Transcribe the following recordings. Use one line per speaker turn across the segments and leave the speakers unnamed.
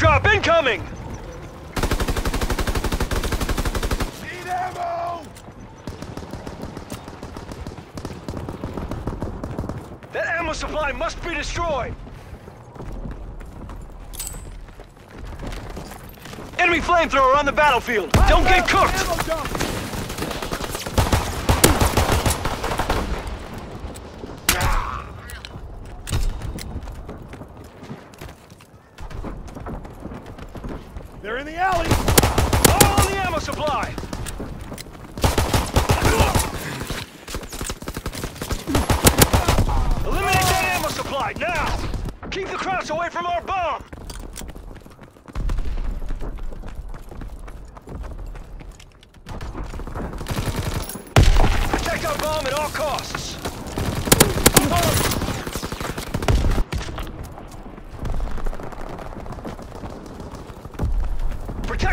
airdrop incoming!
Need ammo!
That ammo supply must be destroyed! Enemy flamethrower on the battlefield! Don't get cooked!
They're in the alley!
All on the ammo supply! Eliminate that ammo supply, now! Keep the Krauts away from our bomb! Protect our bomb at all costs!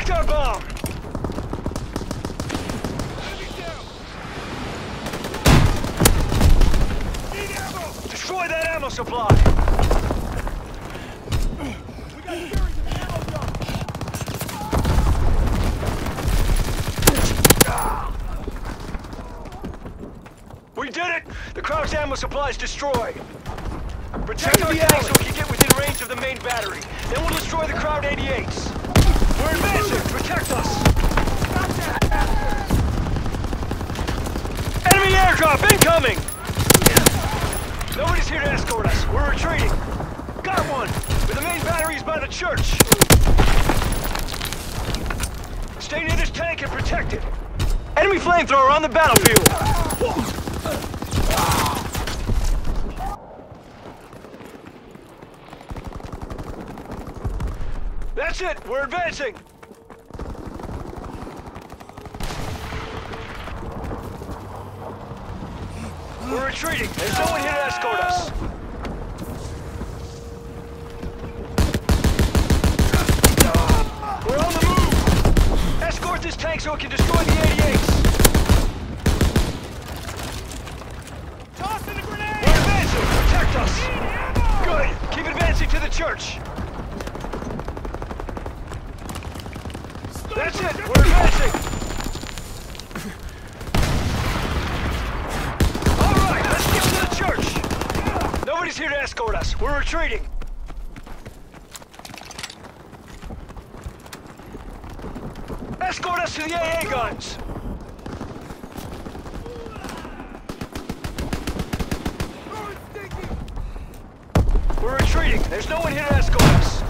Protect our bomb! Destroy that ammo supply!
We got in the ammo dump!
We did it! The Kraut's ammo supply is destroyed. Protect
Check
our
the
tank so we can get within range of the main battery. Then we'll destroy the Kraut 88s. We're advancing! Protect us! Airdrop incoming! Nobody's here to escort us. We're retreating. Got one! But the main battery is by the church. Stay near this tank and protect it. Enemy flamethrower on the battlefield! That's it! We're advancing! We're retreating! There's no one here to escort us! We're on the move! Escort this tank so it can destroy the 88s!
Tossing the grenade!
We're advancing! Protect us! Good! Keep advancing to the church! That's it! We're advancing! Alright, let's get to the here to escort us. We're retreating. Escort us to the AA guns! We're retreating. There's no one here to escort us.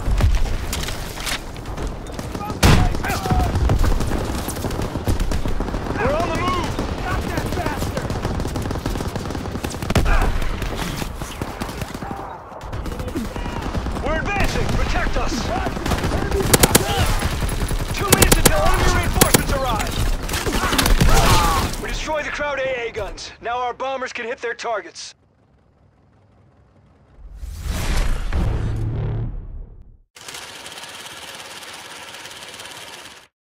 We're on the move!
Got that bastard!
We're advancing! Protect us! Two minutes until enemy reinforcements arrive! We destroy the Kraut AA guns. Now our bombers can hit their targets.